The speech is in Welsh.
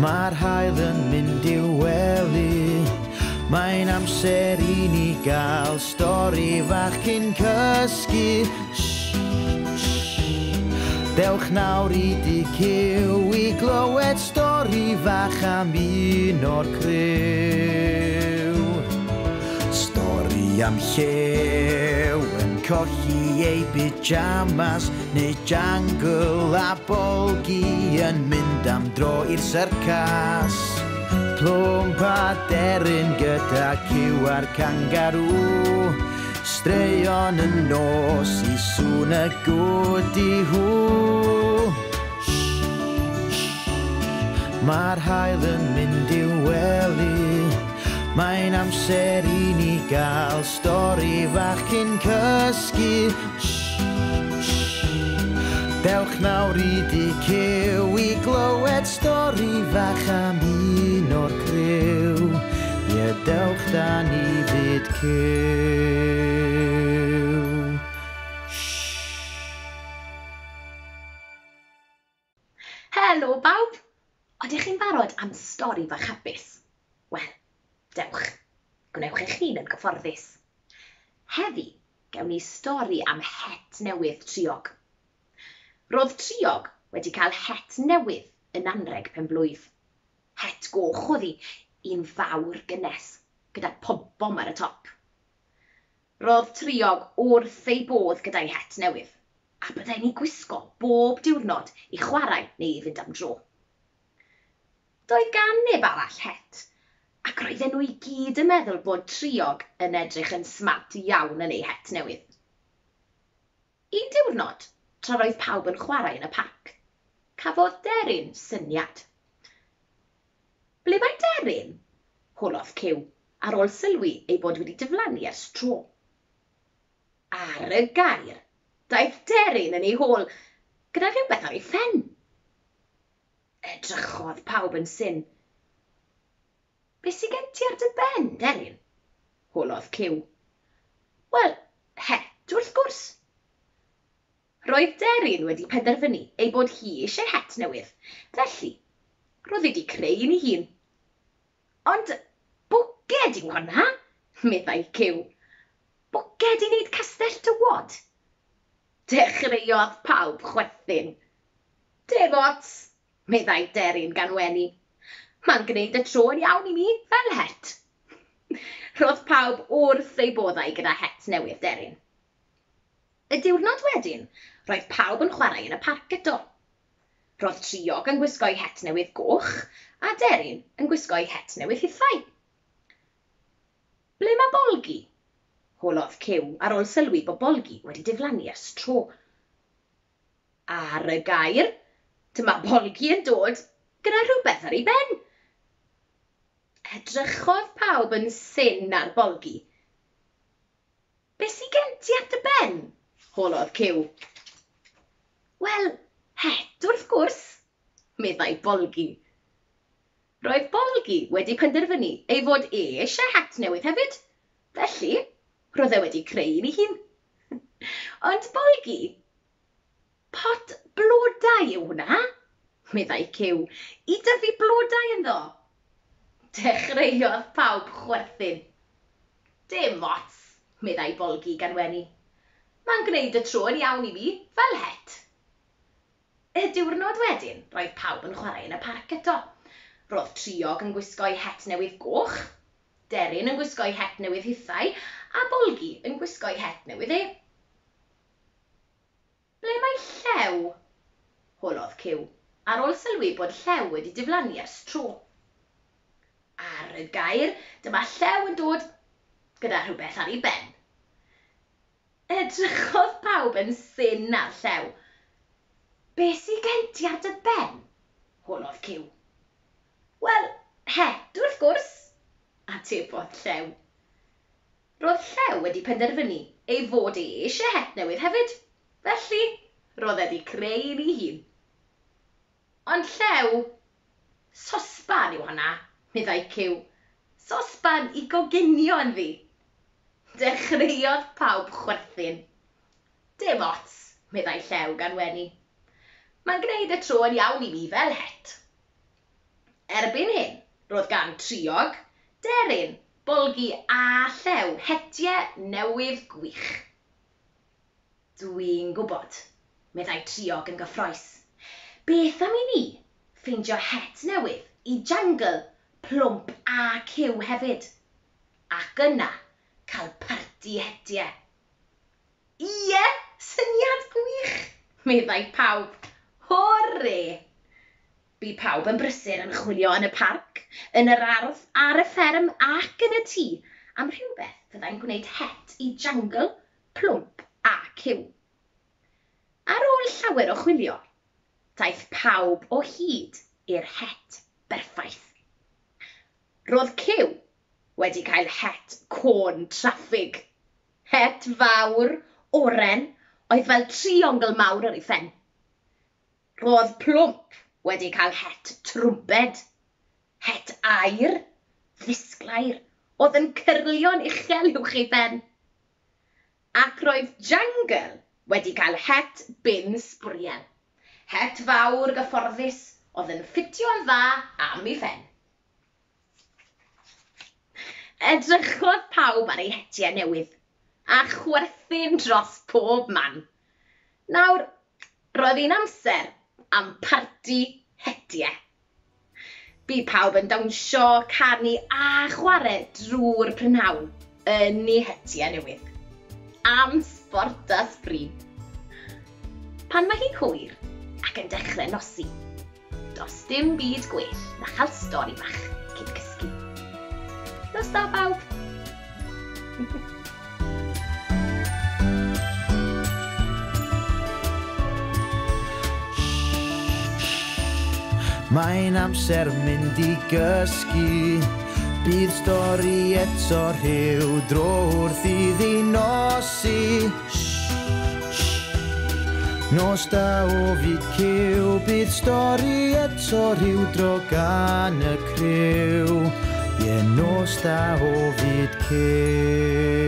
Mae'r hael yn mynd i'w wely. Mae'n amser i ni gael stori fach cyn cysgu. Dewch nawr i di cyw i glywed stori fach am un o'r criw. Stori am lle colli ei pyjamas neu jungle a bolgi yn mynd am dro i'r sarcas. Plwm pa deryn gyda cyw a'r cangarw Straeon yn nos i sŵn y gwd i hw Mae'r hael yn mynd i'w wely Mae'n amser i ni gael stori fach cyn cysgu. Dewch nawr i di cyw i glywed stori fach am un o'r criw. Ie, dewch da ni fyd cyw. Helo bawb! Ydych chi'n barod am stori fach hapus? Wel, gwnewch eich hun yn gyfforddus. Heddi, gewn ni stori am het newydd triog. Roedd triog wedi cael het newydd yn anreg penblwydd. Het goch oedd hi, un fawr gynnes, gyda pobom ar y top. Roedd triog wrth ei bodd gyda'i het newydd, a byddai'n ei gwisgo bob diwrnod i chwarae neu i fynd am dro. Doedd gan neb arall het Ac roedden nhw i gyd yn meddwl bod triog yn edrych yn smart iawn yn ei het newydd. Un diwrnod, tra roedd pawb yn chwarae yn y parc, cafodd Deryn syniad. Ble mae Deryn? holodd Cyw ar ôl sylwi ei bod wedi diflannu ers tro. Ar y gair, daeth Deryn yn ei hôl gyda rhywbeth ar ei ffen. Edrychodd pawb yn syn Be sy'n gen ti ar dy ben, Elin? Holodd Cyw. Wel, het wrth gwrs. Roedd Deryn wedi penderfynu ei bod hi eisiau het newydd, felly roedd wedi creu un ei hun. Ond bwged yng honna, meddai Cyw. Bwged i wneud castell tywod. Dechreuodd pawb chwerthin. Dim ots, meddai Deryn gan wenu. Mae'n gwneud y tro yn iawn i mi fel het. Roedd pawb wrth ei boddau gyda het newydd deryn. Y diwrnod wedyn, roedd pawb yn chwarae yn y parc eto. Roedd Triog yn gwisgo'i het newydd goch a Deryn yn gwisgo'i het newydd hithau. Ble mae Bolgi? Holodd Cyw ar ôl sylwi bod Bolgi wedi diflannu ers tro. Ar y gair, dyma Bolgi yn dod gyda rhywbeth ar ei ben. Edrychodd pawb yn syn ar Bolgi. Be sy gen ti at y ben? holodd Cyw. Wel, het wrth gwrs, meddai Bolgi. Roedd Bolgi wedi penderfynu ei fod e eisiau het newydd hefyd, felly roedd e wedi creu un ei hun. Ond Bolgi, pot blodau yw hwnna, meddai Cyw, i dyfu blodau ynddo. Dechreuodd pawb chwerthin. Dim ots, meddai Bolgi gan Wenu. Mae'n gwneud y tro'n iawn i mi, fel het. Y diwrnod wedyn, roedd pawb yn chwarae yn y parc eto. Roedd Triog yn gwisgo'i het newydd goch, Deryn yn gwisgo'i het newydd hithau, a Bolgi yn gwisgo'i het newydd e. Ble mae llew? Holodd Cyw, ar ôl sylwi bod llew wedi diflannu ers tro y gair, dyma llew yn dod gyda rhywbeth ar ei ben. Edrychodd pawb yn syn ar llew. Be sy'n gen ti ar dy ben? Holodd Cyw. Wel, het wrth gwrs, a tebodd llew. Roedd llew wedi penderfynu ei fod e eisiau het newydd hefyd, felly roedd e wedi creu yn ei hun. Ond llew, sosban yw hwnna, meddai Cyw sosban i goginion fi. Dechreuodd pawb chwerthin. Dim ots, meddai llew gan Wenu. Mae'n gwneud y tro yn iawn i mi fel het. Erbyn hyn, roedd gan triog, deryn, bolgi a llew hetiau newydd gwych. Dwi'n gwybod, meddai triog yn gyffroes. Beth am i ni ffeindio het newydd i jangle plwmp a cyw hefyd. Ac yna, cael parti hetiau. Ie, syniad gwych, meddai pawb. Hore! Bu pawb yn brysur yn chwilio yn y parc, yn yr ardd, ar y fferm ac yn y tŷ am rhywbeth fyddai'n gwneud het i jangl, plwmp a cyw. Ar ôl llawer o chwilio, daeth pawb o hyd i'r het berffaith roedd Cyw wedi cael het côn traffig. Het fawr, oren, oedd fel triongl mawr ar ei phen. Roedd Plwmp wedi cael het trwmped, het air, ddisglair, oedd yn cyrlio'n uchel uwch ei ben. Ac roedd Jungle wedi cael het bin sbriel. Het fawr gyfforddus oedd yn ffitio'n dda am ei phen edrychodd pawb ar ei hetiau newydd a chwerthin dros pob man. Nawr, roedd hi'n amser am parti hetiau. Bu pawb yn dawnsio, canu a chwarae drwy'r prynhawn yn ei hetiau newydd. Am sport a sbryd. Pan mae hi'n hwyr ac yn dechrau nosi, does dim byd gwell na chael stori bach cyn cysgu. Hwyl da bawb! Mae'n amser mynd i gysgu Bydd stori eto rhyw dro wrth iddi nosi Nos da o fyd cyw Bydd stori eto rhyw dro gan y criw está ouvido que